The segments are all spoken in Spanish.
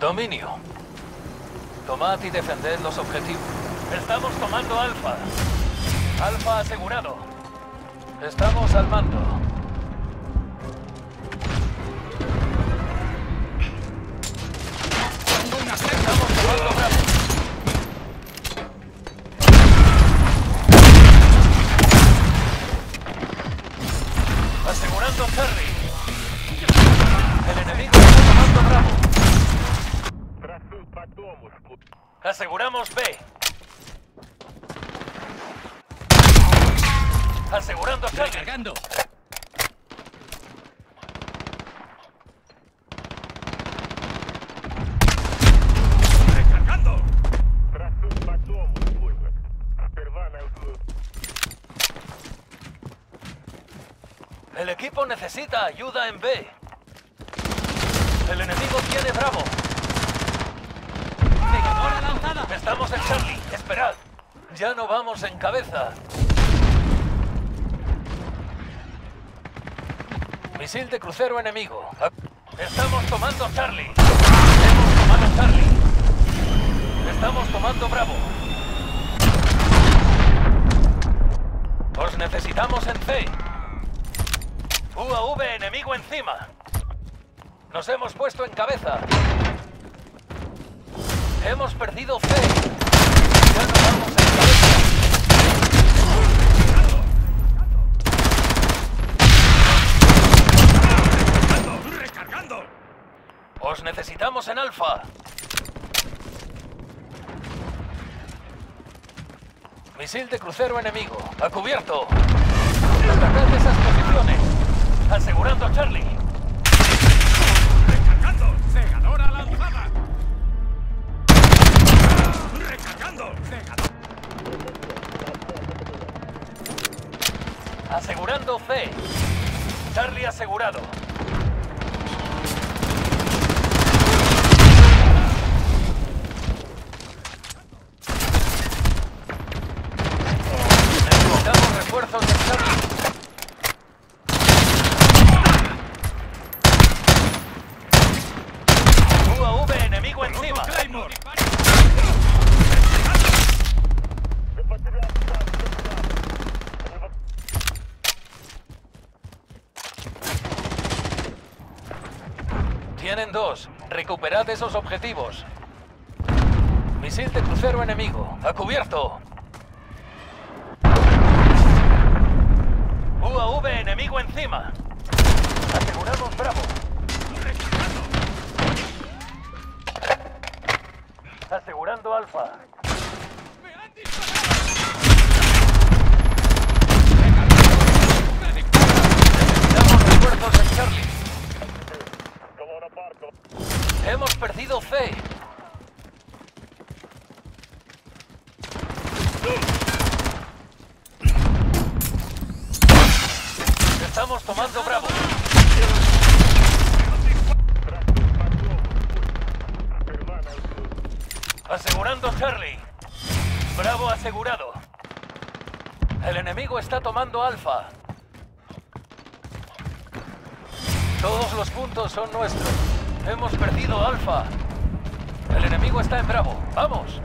Dominio. Tomad y defended los objetivos. Estamos tomando Alfa. Alfa asegurado. Estamos al mando. Tomando. Aseguramos B. Asegurando. Recargando. Recargando. El equipo necesita ayuda en B. El enemigo tiene Bravo. Estamos en Charlie. Esperad. Ya no vamos en cabeza. Misil de crucero enemigo. Estamos tomando Charlie. Hemos tomado Charlie. Estamos tomando Bravo. Os necesitamos en C. UAV enemigo encima. Nos hemos puesto en cabeza. Hemos perdido C. Ya no vamos en cabeza. Recargando. Os necesitamos en Alfa. Misil de crucero enemigo. A cubierto. Atacad esas posiciones. Asegurando a Charlie. Charlie asegurado. Necesitamos refuerzos de Charlie. UAV enemigo encima. Claymore. Tienen dos. Recuperad esos objetivos. Misil de crucero enemigo. A cubierto. UAV enemigo encima. Aseguramos Bravo. Asegurando Alfa. Necesitamos refuerzos en Charlie. Hemos perdido C. Estamos tomando Bravo. Asegurando Charlie. Bravo El enemigo está tomando Alfa. Todos los puntos son nuestros. Hemos perdido Alfa. El enemigo está en Bravo. ¡Vamos!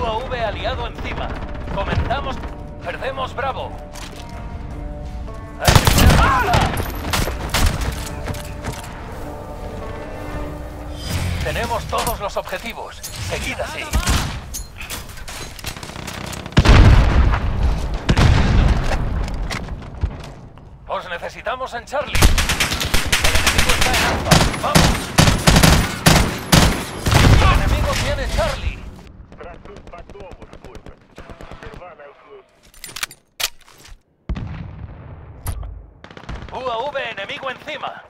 UAV aliado encima. Comenzamos. Perdemos Bravo. Tenemos todos los objetivos. Seguid así. Os necesitamos en Charlie. El enemigo está en Alfa. ¡Vamos! El enemigo tiene Charlie. UAV enemigo encima.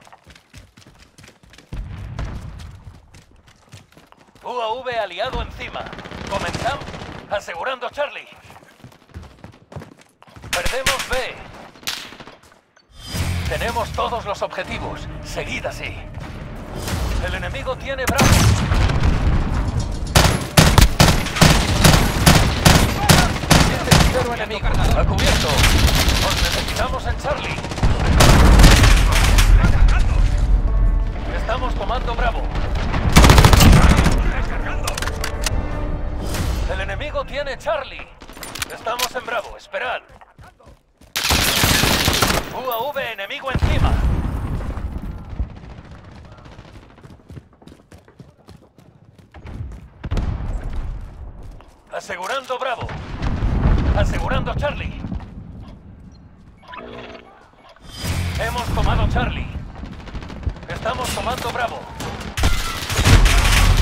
UAV aliado encima. Comenzamos asegurando Charlie. Perdemos B. Tenemos todos los objetivos. Seguid así. El enemigo tiene brazos. Pero enemigo. A cubierto. Os necesitamos en Charlie. Estamos tomando Bravo. Tiene Charlie. Estamos en Bravo, esperad. UAV enemigo encima. Asegurando Bravo. Asegurando Charlie. Hemos tomado Charlie. Estamos tomando Bravo.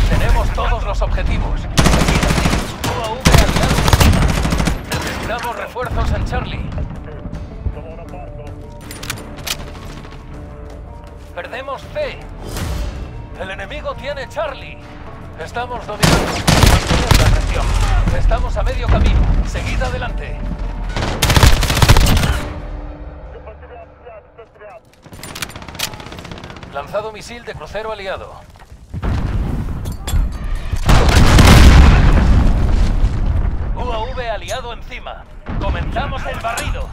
Tenemos todos los objetivos. UAV aliado encima. Necesitamos refuerzos en Charlie. Perdemos C. El enemigo tiene Charlie. Estamos dominando. La. Estamos a medio camino. Seguid adelante. Lanzado misil de crucero aliado. UAV aliado encima. Comenzamos el barrido.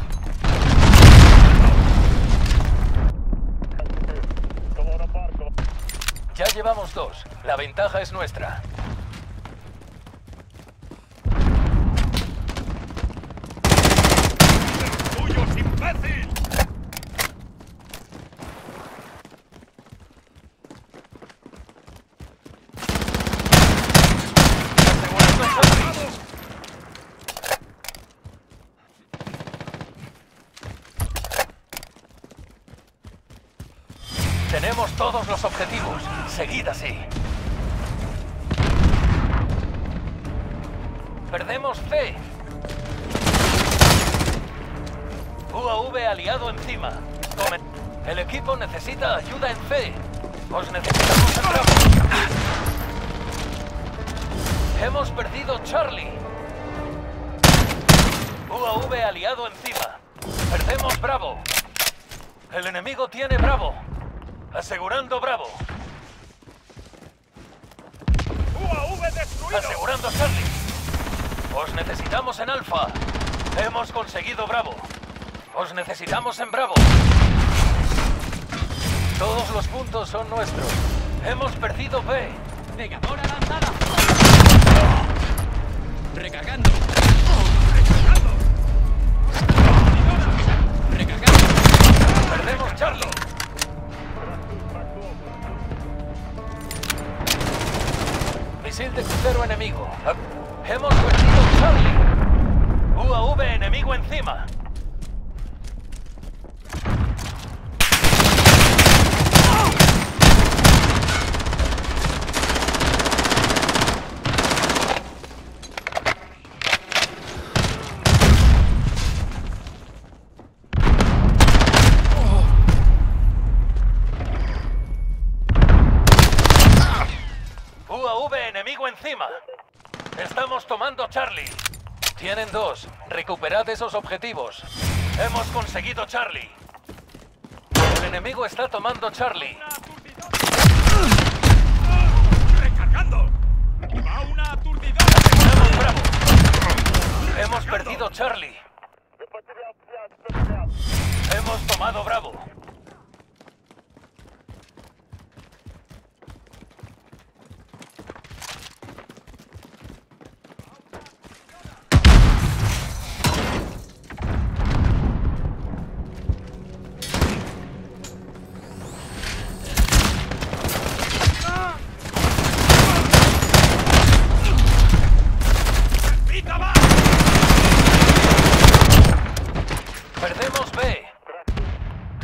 Ya llevamos dos. La ventaja es nuestra. ¡Tuyos, imbécil! Asegurando Charlie. Tenemos todos objetivos. Seguid así. Perdemos C. UAV aliado encima. El equipo necesita ayuda en C. Os necesitamos en Bravo. Hemos perdido Charlie. UAV aliado encima. Perdemos Bravo. El enemigo tiene Bravo. Asegurando Bravo. ¡UAV destruido! Asegurando Charlie. Os necesitamos en Alfa. Hemos conseguido Bravo. Os necesitamos en Bravo. Todos los puntos son nuestros. Hemos perdido B. ¡Negadora lanzada! ¡Recargando! ¡Recargando! Encima. Estamos tomando Charlie. Tienen dos. Recuperad esos objetivos. Hemos conseguido Charlie. El enemigo está tomando Charlie. ¡Recargando! ¡Va una aturdidora! Tenemos Bravo. Hemos perdido Charlie. Hemos tomado Bravo.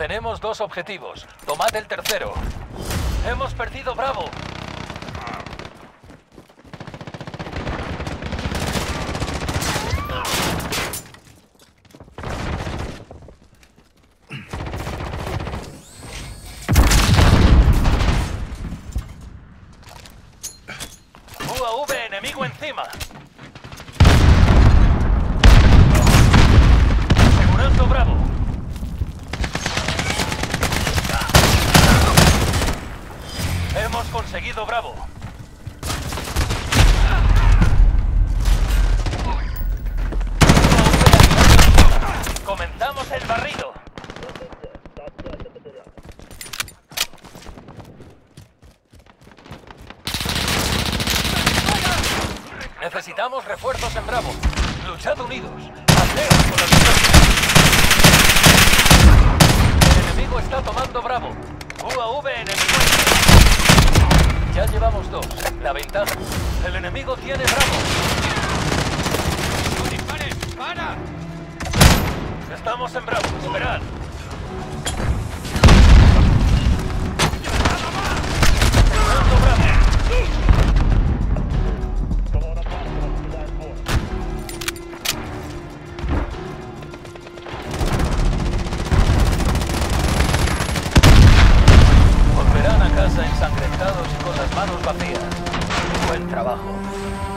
Tenemos dos objetivos. Tomad el tercero. Hemos perdido Bravo. UAV enemigo encima. Asegurando Bravo. Hemos conseguido Bravo. Comenzamos el barrido. Necesitamos refuerzos en Bravo. Luchad unidos. Haceos con victoria. El enemigo está tomando Bravo. UAV enemigo. Ya llevamos dos. La ventaja... El enemigo tiene Bravo. ¡No ¡Para! Estamos en Bravo. Esperad. Bravo! las manos vacías. Buen trabajo.